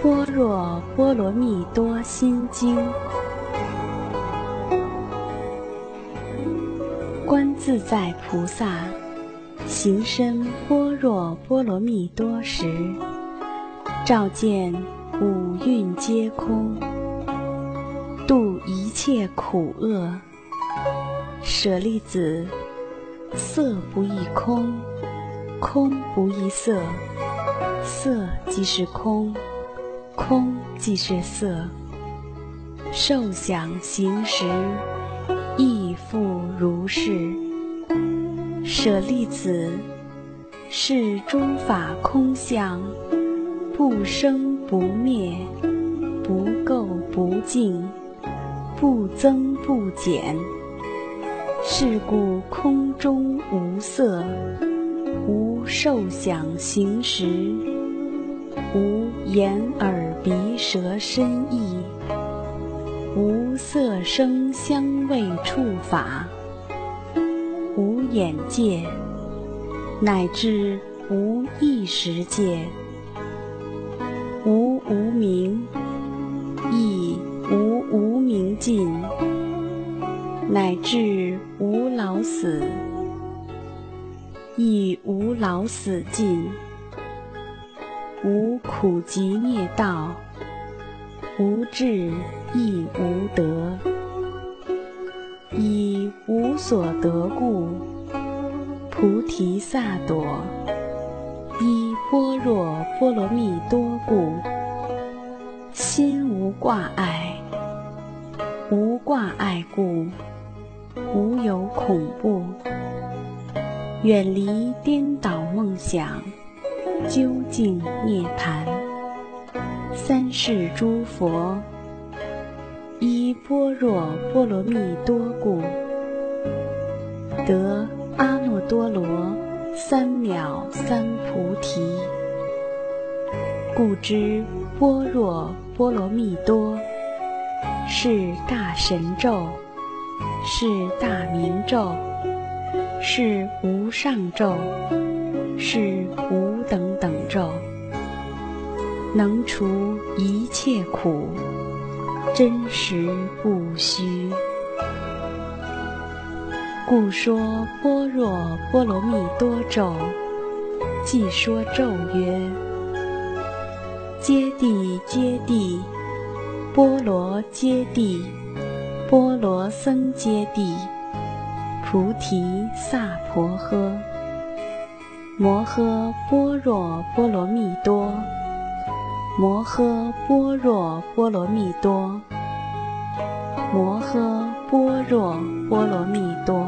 般若波罗蜜多心经，观自在菩萨行深般若波罗蜜多时，照见五蕴皆空，度一切苦厄。舍利子，色不异空，空不异色，色即是空。空即是色，受想行识亦复如是。舍利子，是诸法空相，不生不灭，不垢不净，不增不减。是故空中无色，无受想行识。无眼耳鼻舌身意，无色声香味触法，无眼界，乃至无意识界，无无明，亦无无明尽，乃至无老死，亦无老死尽。无苦集灭道，无智亦无得，以无所得故，菩提萨埵依般若波罗蜜多故，心无挂碍，无挂碍故，无有恐怖，远离颠倒梦想。究竟涅盘，三世诸佛依般若波罗蜜多故，得阿耨多罗三藐三菩提。故知般若波罗蜜多是大神咒，是大明咒，是无上咒。是无等等咒，能除一切苦，真实不虚。故说般若波罗蜜多咒，即说咒曰：揭谛揭谛，波罗揭谛，波罗僧揭谛，菩提萨婆诃。摩诃般若波罗蜜多，摩诃般若波罗蜜多，摩诃般若波罗蜜多。